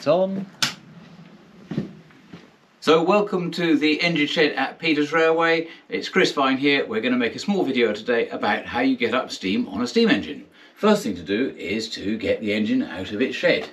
That's on. So welcome to the engine shed at Peters Railway. It's Chris Vine here. We're going to make a small video today about how you get up steam on a steam engine. First thing to do is to get the engine out of its shed.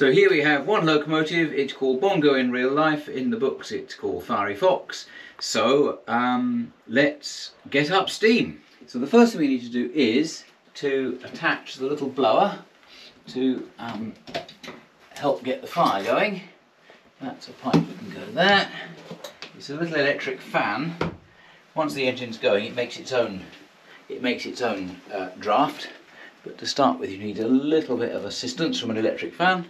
So here we have one locomotive, it's called Bongo in real life, in the books it's called Fiery Fox. So um, let's get up steam. So the first thing we need to do is to attach the little blower to um, help get the fire going. That's a pipe that can go there. It's a little electric fan. Once the engine's going it makes its own, it makes its own uh, draft. But to start with you need a little bit of assistance from an electric fan.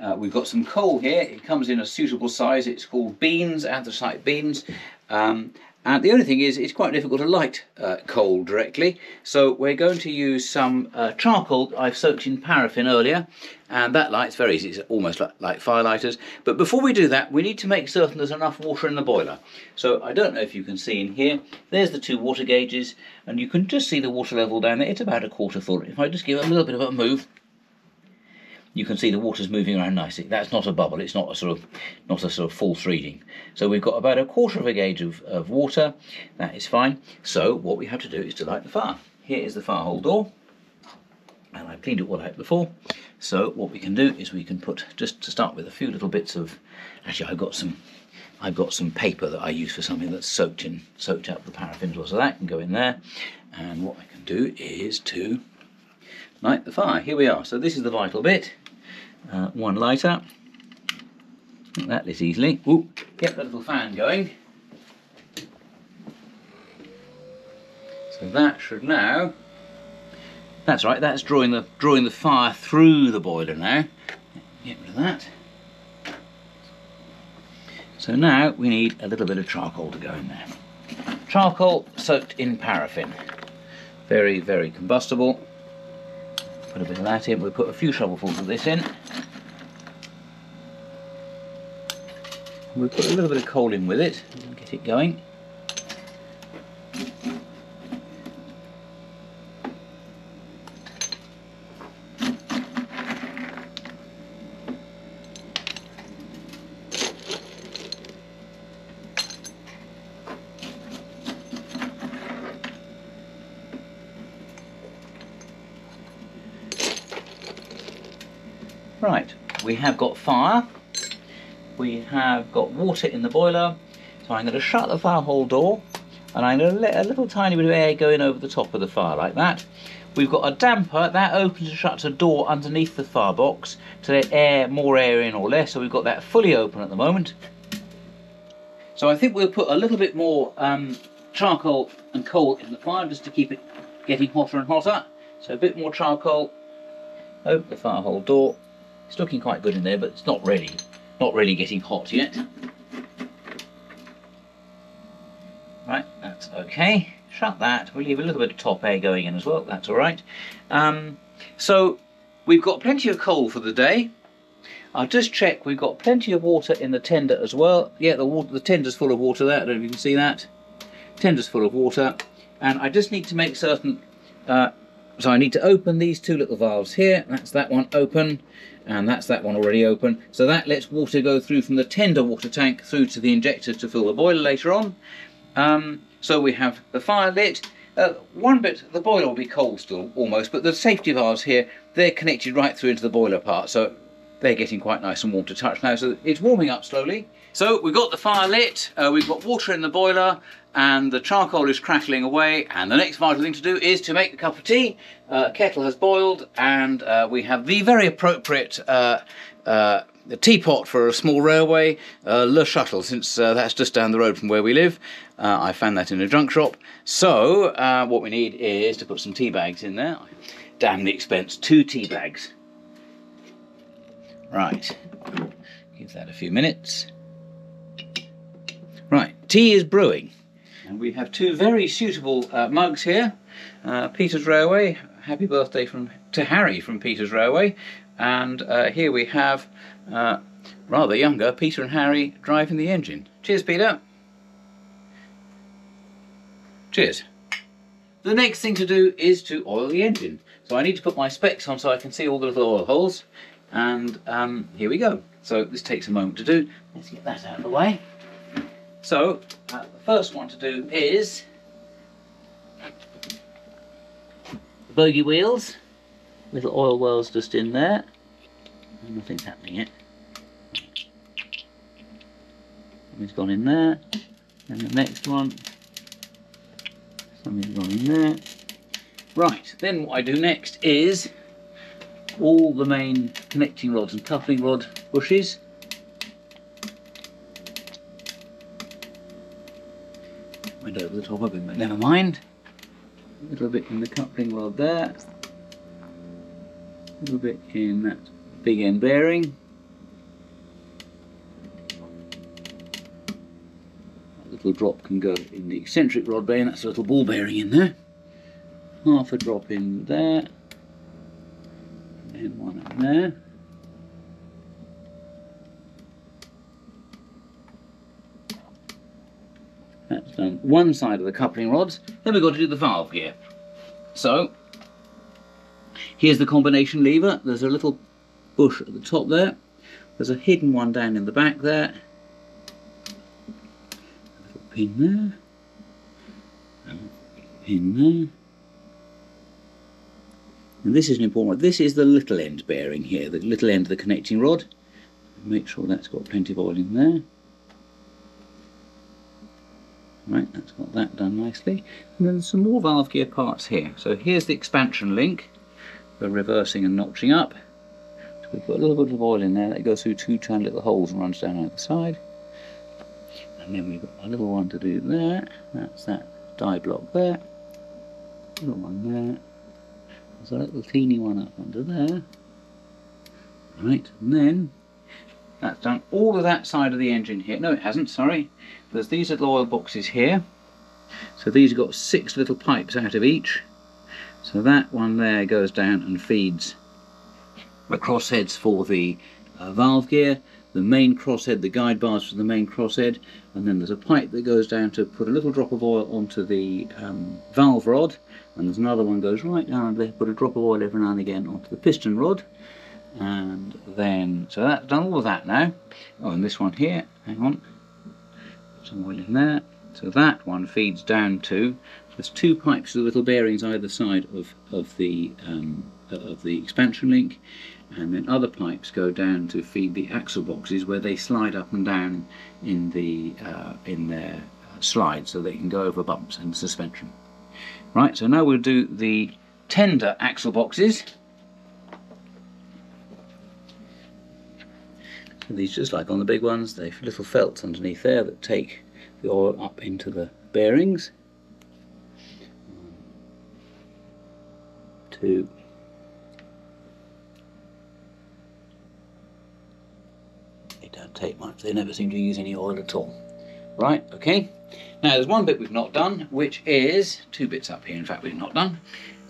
Uh, we've got some coal here. It comes in a suitable size. It's called beans, anthracite beans. Um, and the only thing is, it's quite difficult to light uh, coal directly. So we're going to use some uh, charcoal I've soaked in paraffin earlier. And that lights very easy. It's almost like, like firelighters. But before we do that, we need to make certain there's enough water in the boiler. So I don't know if you can see in here. There's the two water gauges. And you can just see the water level down there. It's about a quarter full. If I just give it a little bit of a move, you can see the water's moving around nicely. That's not a bubble, it's not a sort of not a sort of false reading. So we've got about a quarter of a gauge of, of water, that is fine. So what we have to do is to light the fire. Here is the fire hole door, and I've cleaned it all out before. So what we can do is we can put, just to start with, a few little bits of, actually I've got some I've got some paper that I use for something that's soaked in, soaked up the paraffin, so that can go in there. And what I can do is to light the fire. Here we are. So this is the vital bit uh, one lighter. That lit easily. Ooh, get the little fan going. So that should now. That's right. That's drawing the drawing the fire through the boiler now. Get rid of that. So now we need a little bit of charcoal to go in there. Charcoal soaked in paraffin. Very, very combustible. Put a bit of that in. We'll put a few shovelfuls of this in. We'll put a little bit of coal in with it and get it going. Right, we have got fire we have got water in the boiler. So I'm going to shut the fire hole door and I'm going to let a little tiny bit of air go in over the top of the fire like that. We've got a damper that opens and shuts a door underneath the firebox to let air, more air in or less. So we've got that fully open at the moment. So I think we'll put a little bit more um, charcoal and coal in the fire just to keep it getting hotter and hotter. So a bit more charcoal, open the fire hole door. It's looking quite good in there, but it's not ready not really getting hot yet. Right, that's okay. Shut that. We'll leave a little bit of top air going in as well. That's all right. Um, so we've got plenty of coal for the day. I'll just check. We've got plenty of water in the tender as well. Yeah, the water, the tender's full of water there. I don't know if you can see that. Tender's full of water. And I just need to make certain uh, so I need to open these two little valves here. That's that one open and that's that one already open. So that lets water go through from the tender water tank through to the injector to fill the boiler later on. Um, so we have the fire lit. Uh, one bit, the boiler will be cold still almost, but the safety valves here, they're connected right through into the boiler part. So they're getting quite nice and warm to touch now. So it's warming up slowly. So we've got the fire lit, uh, we've got water in the boiler, and the charcoal is crackling away. And the next vital thing to do is to make the cup of tea. Uh, kettle has boiled, and uh, we have the very appropriate uh, uh teapot for a small railway, uh, Le Shuttle, since that's just down the road from where we live. I found that in a junk shop. So what we need is to put some tea bags in there. Damn the expense, two tea bags. Right, give that a few minutes. Right, tea is brewing. And we have two very suitable uh, mugs here. Uh, Peters Railway happy birthday from to Harry from Peter's Railway. And uh, here we have, uh, rather younger, Peter and Harry driving the engine. Cheers, Peter. Cheers. The next thing to do is to oil the engine. So I need to put my specs on so I can see all the little oil holes. And um, here we go. So this takes a moment to do. Let's get that out of the way. So uh, the first one to do is the bogey wheels. Little oil wells just in there. Nothing's happening yet. Something's gone in there. And the next one. Something's gone in there. Right, then what I do next is all the main connecting rods and coupling rod bushes. Went over the top of it, but never mind. A little bit in the coupling rod there. A little bit in that big end bearing. A little drop can go in the eccentric rod bearing, that's a little ball bearing in there. Half a drop in there. That's done one side of the coupling rods. Then we've got to do the valve gear. So, here's the combination lever. There's a little bush at the top there. There's a hidden one down in the back there. A little pin there. A pin there. And this is an important one. This is the little end bearing here, the little end of the connecting rod. Make sure that's got plenty of oil in there. Right, that's got that done nicely. And then some more valve gear parts here. So here's the expansion link for reversing and notching up. So we've got a little bit of oil in there that goes through two tiny little holes and runs down either side. And then we've got a little one to do there. That's that die block there. Little one there. There's a little teeny one up under there. Right, and then that's done all of that side of the engine here. No, it hasn't, sorry. There's these little oil boxes here. So these have got six little pipes out of each. So that one there goes down and feeds the crossheads for the uh, valve gear, the main crosshead, the guide bars for the main crosshead, and then there's a pipe that goes down to put a little drop of oil onto the um, valve rod, and there's another one goes right down there, put a drop of oil every now and again onto the piston rod, and then, so that's done all of that now. Oh, and this one here, hang on, some oil in there. So that one feeds down to, there's two pipes with little bearings either side of, of the um, of the expansion link and then other pipes go down to feed the axle boxes where they slide up and down in the uh, in their slide so they can go over bumps and suspension. Right, so now we'll do the tender axle boxes. These just like on the big ones, they've little felts underneath there that take the oil up into the bearings. Two. They don't take much, they never seem to use any oil at all. Right, okay. Now there's one bit we've not done, which is, two bits up here in fact we've not done.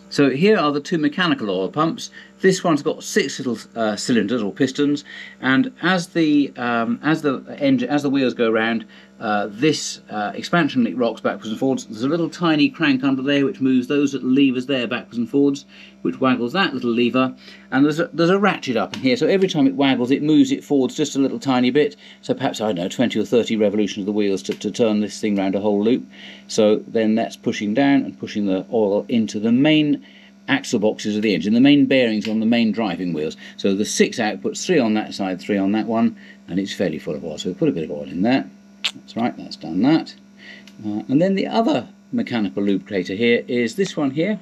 So here are the two mechanical oil pumps. This one's got six little uh, cylinders or pistons, and as the um, as the engine as the wheels go around, uh, this uh, expansion link rocks backwards and forwards. There's a little tiny crank under there which moves those little levers there backwards and forwards, which waggles that little lever. And there's a, there's a ratchet up in here, so every time it waggles, it moves it forwards just a little tiny bit. So perhaps I don't know 20 or 30 revolutions of the wheels to, to turn this thing round a whole loop. So then that's pushing down and pushing the oil into the main axle boxes of the engine, the main bearings on the main driving wheels. So the six outputs, three on that side, three on that one, and it's fairly full of oil. So we put a bit of oil in there. That's right, that's done that. Uh, and then the other mechanical lubricator here is this one here.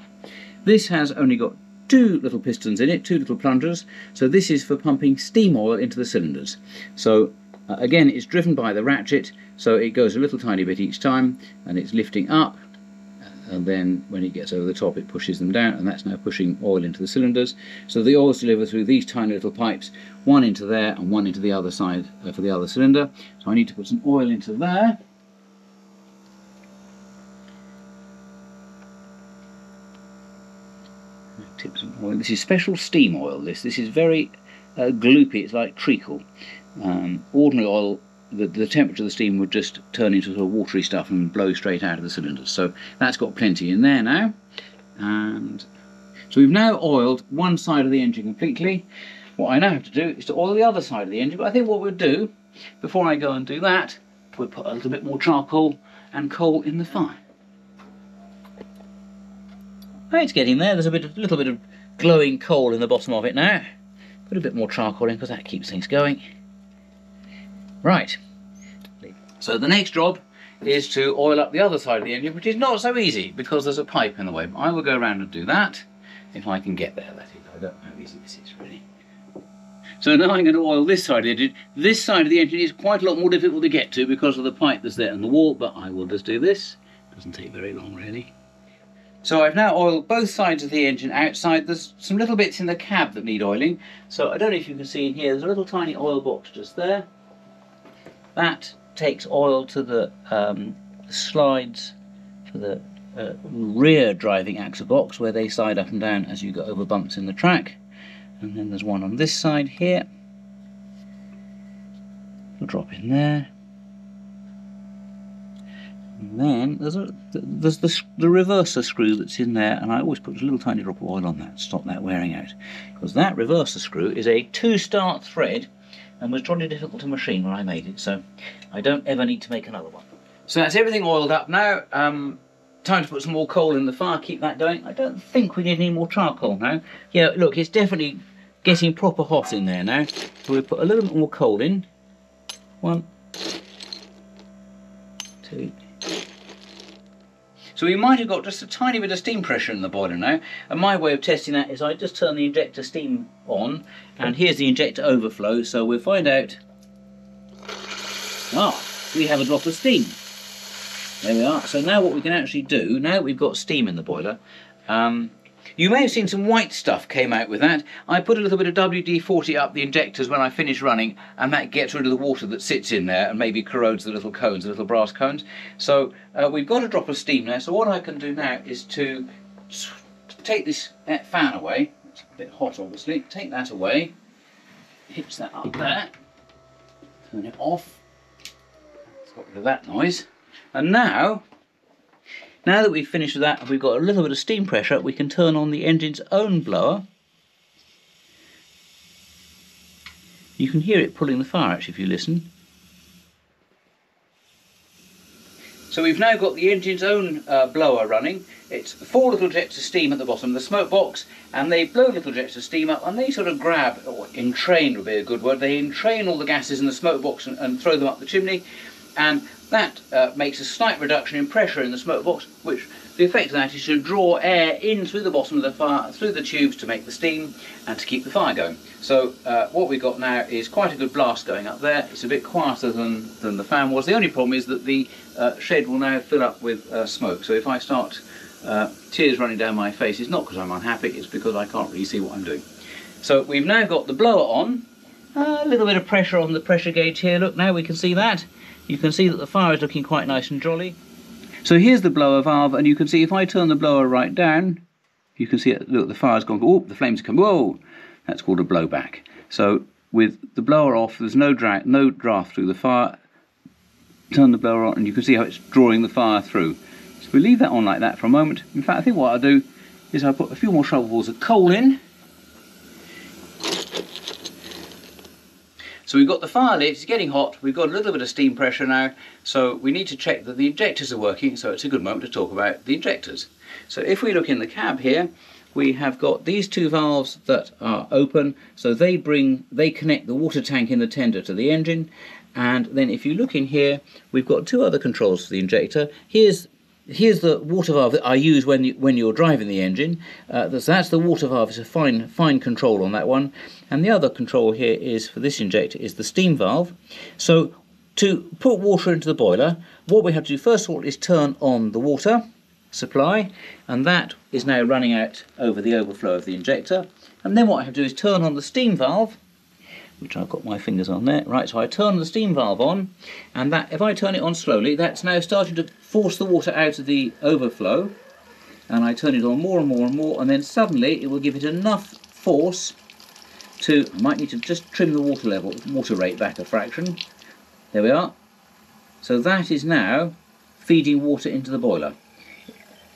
This has only got two little pistons in it, two little plungers. So this is for pumping steam oil into the cylinders. So uh, again, it's driven by the ratchet, so it goes a little tiny bit each time, and it's lifting up and then when it gets over the top it pushes them down and that's now pushing oil into the cylinders so the oil is delivered through these tiny little pipes one into there and one into the other side uh, for the other cylinder so I need to put some oil into there Tip some oil. This is special steam oil. This this is very uh, gloopy. It's like treacle. Um, ordinary oil, the, the temperature of the steam would just turn into sort of watery stuff and blow straight out of the cylinders. So that's got plenty in there now. And so we've now oiled one side of the engine completely. What I now have to do is to oil the other side of the engine. But I think what we'll do, before I go and do that, we'll put a little bit more charcoal and coal in the fire. It's getting there. There's a bit, a little bit of glowing coal in the bottom of it now. Put a bit more charcoal in because that keeps things going. Right. So the next job is to oil up the other side of the engine, which is not so easy because there's a pipe in the way. But I will go around and do that if I can get there. That is, I don't know how easy this is really. So now I'm going to oil this side of the engine. This side of the engine is quite a lot more difficult to get to because of the pipe that's there in the wall, but I will just do this. Doesn't take very long really. So I've now oiled both sides of the engine outside. There's some little bits in the cab that need oiling. So I don't know if you can see in here, there's a little tiny oil box just there. That takes oil to the, um, slides for the uh, rear driving axle box where they slide up and down as you go over bumps in the track. And then there's one on this side here. We'll drop in there. And then there's, a, there's the, the reverser screw that's in there, and I always put a little tiny drop of oil on that to stop that wearing out. Because that reverser screw is a two-start thread and was jolly difficult to machine when I made it, so I don't ever need to make another one. So that's everything oiled up now. Um, time to put some more coal in the fire, keep that going. I don't think we need any more charcoal now. Yeah, look, it's definitely getting proper hot in there now. So we'll put a little bit more coal in. One, two, so we might have got just a tiny bit of steam pressure in the boiler now. And my way of testing that is I just turn the injector steam on and here's the injector overflow. So we'll find out, ah, we have a drop of steam. There we are. So now what we can actually do, now we've got steam in the boiler, um, you may have seen some white stuff came out with that. I put a little bit of WD-40 up the injectors when I finish running and that gets rid of the water that sits in there and maybe corrodes the little cones, the little brass cones. So uh, we've got a drop of steam there. So what I can do now is to take this fan away. It's a bit hot obviously. Take that away. Hitch that up there. Turn it off. It's got rid of that noise. And now now that we've finished with that, we've got a little bit of steam pressure, we can turn on the engine's own blower. You can hear it pulling the fire actually if you listen. So we've now got the engine's own uh, blower running. It's four little jets of steam at the bottom of the smoke box and they blow little jets of steam up and they sort of grab, or entrain would be a good word, they entrain all the gases in the smoke box and, and throw them up the chimney and that uh, makes a slight reduction in pressure in the smoke box, which the effect of that is to draw air in through the bottom of the fire, through the tubes to make the steam and to keep the fire going. So uh, what we've got now is quite a good blast going up there. It's a bit quieter than, than the fan was. The only problem is that the uh, shed will now fill up with uh, smoke. So if I start uh, tears running down my face, it's not because I'm unhappy, it's because I can't really see what I'm doing. So we've now got the blower on, a little bit of pressure on the pressure gauge here. Look, now we can see that. You can see that the fire is looking quite nice and jolly. So here's the blower valve, and you can see if I turn the blower right down, you can see it, look, the fire's gone, oh, the flames come, whoa! That's called a blowback. So with the blower off, there's no, dra no draft through the fire. Turn the blower on, and you can see how it's drawing the fire through. So we leave that on like that for a moment. In fact, I think what I'll do is I'll put a few more shovelfuls of coal in. So we've got the fire lit, it's getting hot, we've got a little bit of steam pressure now, so we need to check that the injectors are working, so it's a good moment to talk about the injectors. So if we look in the cab here, we have got these two valves that are open, so they bring, they connect the water tank in the tender to the engine, and then if you look in here, we've got two other controls for the injector. Here's here's the water valve that I use when you, when you're driving the engine. Uh, that's, that's the water valve. It's a fine fine control on that one. And the other control here is for this injector is the steam valve. So to put water into the boiler, what we have to do first of all is turn on the water supply, and that is now running out over the overflow of the injector. And then what I have to do is turn on the steam valve, which I've got my fingers on there. Right, so I turn the steam valve on, and that if I turn it on slowly, that's now starting to force the water out of the overflow. and I turn it on more and more and more and then suddenly it will give it enough force to, I might need to just trim the water level, water rate back a fraction. There we are. So that is now feeding water into the boiler.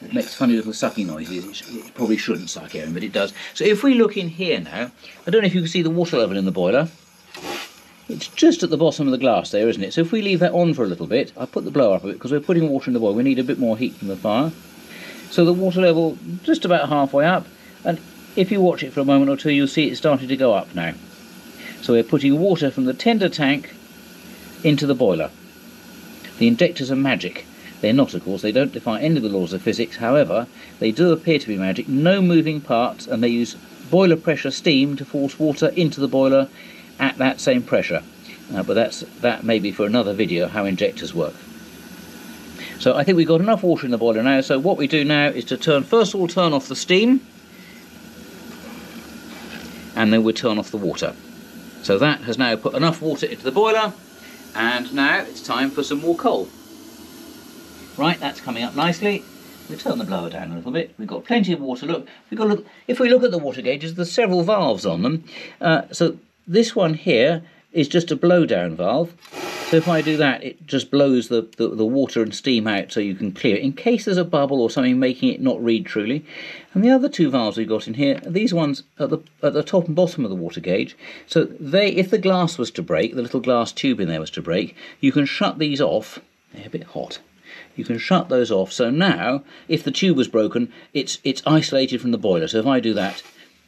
It makes funny little sucking noises. It probably shouldn't suck air, in, but it does. So if we look in here now, I don't know if you can see the water level in the boiler. It's just at the bottom of the glass there, isn't it? So if we leave that on for a little bit, I put the blower up a bit because we're putting water in the boiler. We need a bit more heat from the fire. So the water level just about halfway up, and if you watch it for a moment or two, you'll see it's starting to go up now. So we're putting water from the tender tank into the boiler. The injectors are magic. They're not, of course, they don't defy any of the laws of physics, however, they do appear to be magic, no moving parts, and they use boiler pressure steam to force water into the boiler at that same pressure. Uh, but that's that may be for another video, how injectors work. So I think we've got enough water in the boiler now, so what we do now is to turn, first of all, turn off the steam, and then we turn off the water. So that has now put enough water into the boiler, and now it's time for some more coal. Right, that's coming up nicely. We turn the blower down a little bit. We've got plenty of water. Look, we've if we look at the water gauges, there's several valves on them. Uh, so this one here is just a blowdown valve. So if I do that, it just blows the, the, the, water and steam out so you can clear it in case there's a bubble or something making it not read truly. And the other two valves we've got in here, these ones at the, at the top and bottom of the water gauge. So they, if the glass was to break, the little glass tube in there was to break, you can shut these off. They're a bit hot. You can shut those off. So now, if the tube was broken, it's, it's isolated from the boiler. So if I do that,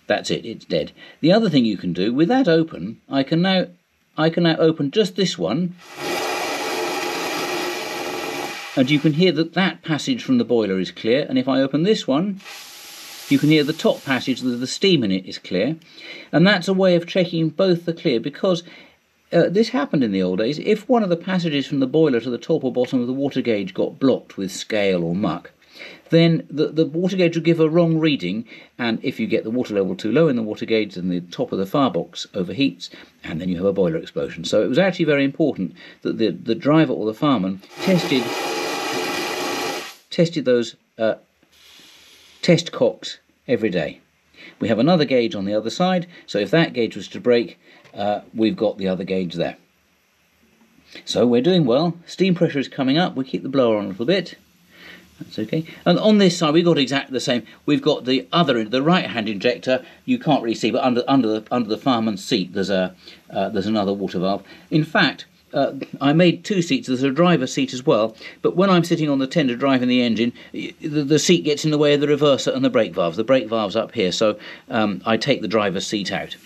that's it, it's dead. The other thing you can do, with that open, I can now I can now open just this one and you can hear that that passage from the boiler is clear and if I open this one you can hear the top passage that the steam in it is clear and that's a way of checking both the clear because uh, this happened in the old days if one of the passages from the boiler to the top or bottom of the water gauge got blocked with scale or muck then the, the water gauge would give a wrong reading and if you get the water level too low in the water gauge then the top of the firebox overheats and then you have a boiler explosion. So it was actually very important that the, the driver or the fireman tested tested those uh, test cocks every day. We have another gauge on the other side, so if that gauge was to break, uh, we've got the other gauge there. So we're doing well. Steam pressure is coming up. We keep the blower on a little bit. That's okay. And on this side, we've got exactly the same. We've got the other, the right-hand injector. You can't really see, but under under the under the fireman's seat, there's a uh, there's another water valve. In fact, uh, I made two seats. There's a driver's seat as well. But when I'm sitting on the tender driving the engine, the, the seat gets in the way of the reverser and the brake valves. The brake valve's up here, so um, I take the driver's seat out.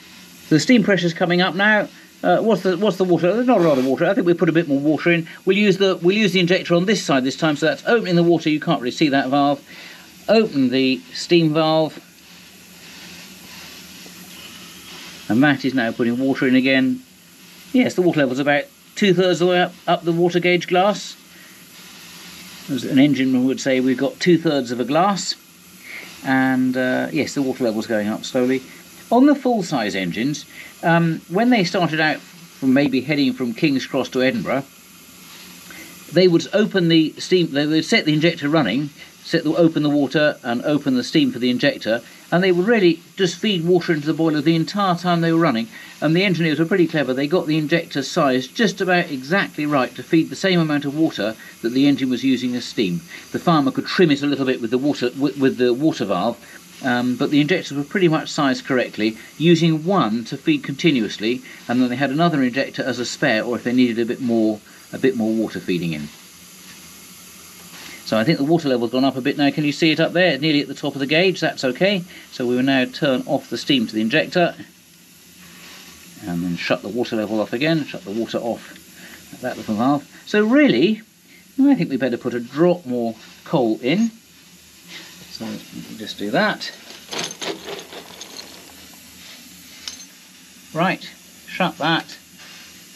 The steam pressure's coming up now. Uh, what's the what's the water? There's not a lot of water. I think we put a bit more water in. We'll use the we'll use the injector on this side this time, so that's opening the water. You can't really see that valve. Open the steam valve, and that is now putting water in again. Yes, the water level's about two thirds of the way up, up the water gauge glass. As an engineman would say, we've got two thirds of a glass, and uh, yes, the water level's going up slowly. On the full size engines, um, when they started out from maybe heading from King's Cross to Edinburgh, they would open the steam, they would set the injector running, set the, open the water and open the steam for the injector, and they would really just feed water into the boiler the entire time they were running. And the engineers were pretty clever. They got the injector size just about exactly right to feed the same amount of water that the engine was using as steam. The fireman could trim it a little bit with the water with, with the water valve, um, but the injectors were pretty much sized correctly, using one to feed continuously, and then they had another injector as a spare, or if they needed a bit more, a bit more water feeding in. So I think the water level's gone up a bit now. Can you see it up there? Nearly at the top of the gauge. That's okay. So we will now turn off the steam to the injector, and then shut the water level off again. Shut the water off at that little valve. So really, I think we better put a drop more coal in. So just do that. Right, shut that.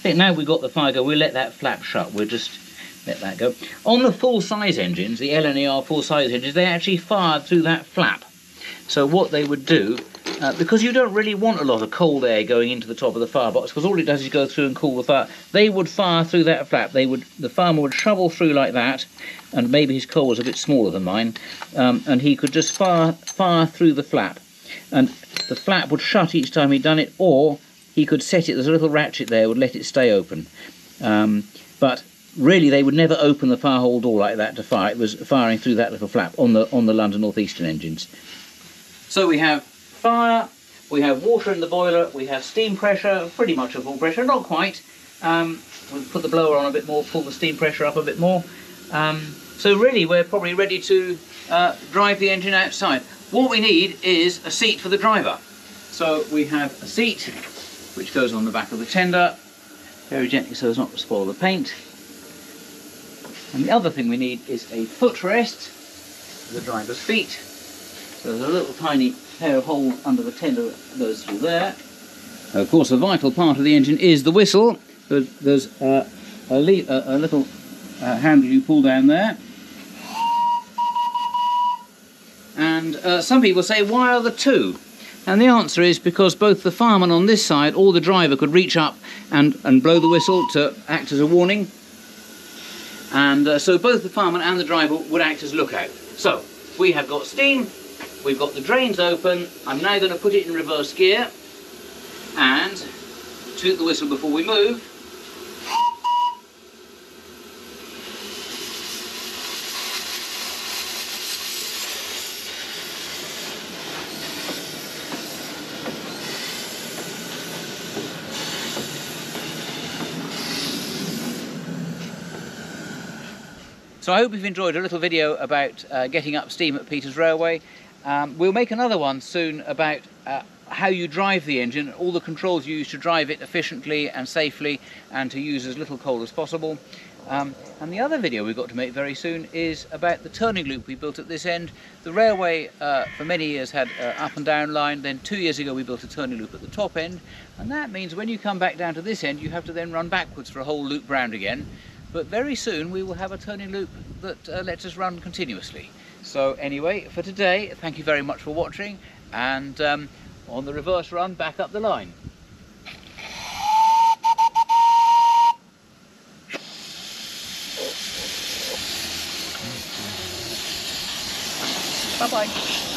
Okay, now we've got the fire go, we'll let that flap shut. We'll just let that go. On the full size engines, the LNER full size engines, they actually fired through that flap. So what they would do uh, because you don't really want a lot of cold air going into the top of the firebox because all it does is go through and cool the fire. They would fire through that flap. They would the fireman would shovel through like that, and maybe his coal was a bit smaller than mine, um, and he could just fire fire through the flap, and the flap would shut each time he'd done it, or he could set it. There's a little ratchet there would let it stay open, um, but really they would never open the fire hole door like that to fire. It was firing through that little flap on the on the London North Eastern engines. So we have fire, we have water in the boiler, we have steam pressure, pretty much at full pressure, not quite. Um, we'll put the blower on a bit more, pull the steam pressure up a bit more. Um, so really we're probably ready to uh, drive the engine outside. What we need is a seat for the driver. So we have a seat which goes on the back of the tender, very gently so as not to spoil the paint. And the other thing we need is a footrest for the driver's feet. So there's a little tiny pair of holes under the tender that goes there. Of course, a vital part of the engine is the whistle. There's, there's uh, a, a, little uh, handle you pull down there. And uh, some people say, why are there two? And the answer is because both the fireman on this side or the driver could reach up and, and blow the whistle to act as a warning. And uh, so both the fireman and the driver would act as lookout. So we have got steam, We've got the drains open. I'm now going to put it in reverse gear and toot the whistle before we move. So I hope you've enjoyed a little video about uh, getting up steam at Peters Railway. Um, we'll make another one soon about uh, how you drive the engine, all the controls you use to drive it efficiently and safely and to use as little coal as possible. Um, and the other video we've got to make very soon is about the turning loop we built at this end. The railway uh, for many years had uh, up and down line, then two years ago we built a turning loop at the top end, and that means when you come back down to this end you have to then run backwards for a whole loop round again. But very soon we will have a turning loop that uh, lets us run continuously. So anyway, for today, thank you very much for watching and um, on the reverse run, back up the line. Bye-bye.